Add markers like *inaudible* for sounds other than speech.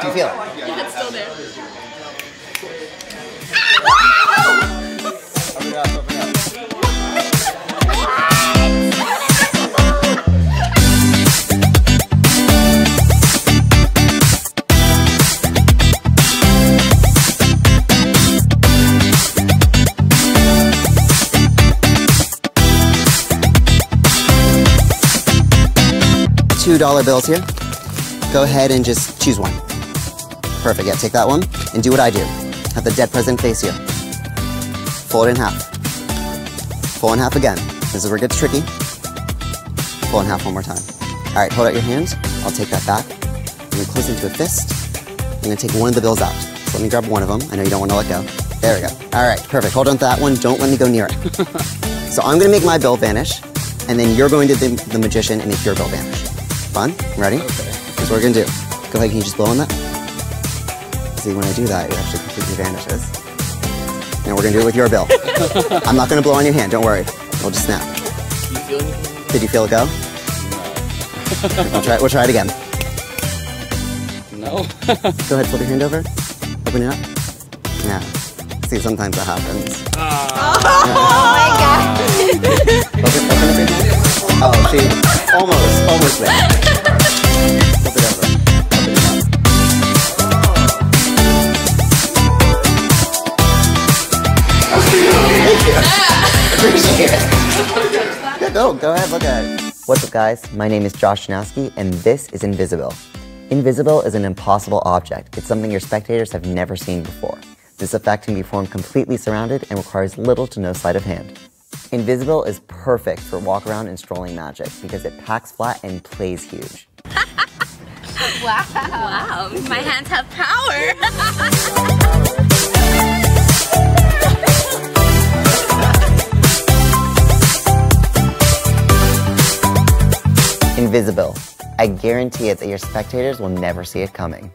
Do you feel it? Yeah, it's still there. Open up, open up. Two dollar bills here. Go ahead and just choose one. Perfect. Yeah, take that one and do what I do. Have the dead president face you. Fold it in half. Fold in half again. This is where it gets tricky. Fold in half one more time. All right, hold out your hand. I'll take that back. I'm gonna close into a fist. I'm gonna take one of the bills out. So let me grab one of them. I know you don't want to let go. There we go. All right, perfect. Hold on to that one. Don't let me go near it. *laughs* so I'm gonna make my bill vanish, and then you're going to the, the magician and make your bill vanish. Fun? Ready? Okay. Here's what we're gonna do. Go ahead, can you just blow on that? See, when I do that, it actually completely vanishes. And we're gonna do it with your bill. I'm not gonna blow on your hand, don't worry. We'll just snap. You? Did you feel it go? we'll, try, we'll try it again. No. Go ahead, flip your hand over. Open it up. Yeah. See, sometimes that happens. Oh, *laughs* oh my god. Open, open up. Oh, see, almost, almost there. *laughs* Appreciate it. Yeah, go, go ahead, look at it. What's up, guys? My name is Josh Janousky, and this is InvisiBill. InvisiBill is an impossible object. It's something your spectators have never seen before. This effect can be formed completely surrounded and requires little to no sleight of hand. InvisiBill is perfect for walk around and strolling magic because it packs flat and plays huge. *laughs* Wow. Wow, my hands have power. *laughs* InvisiBill. I guarantee it that your spectators will never see it coming.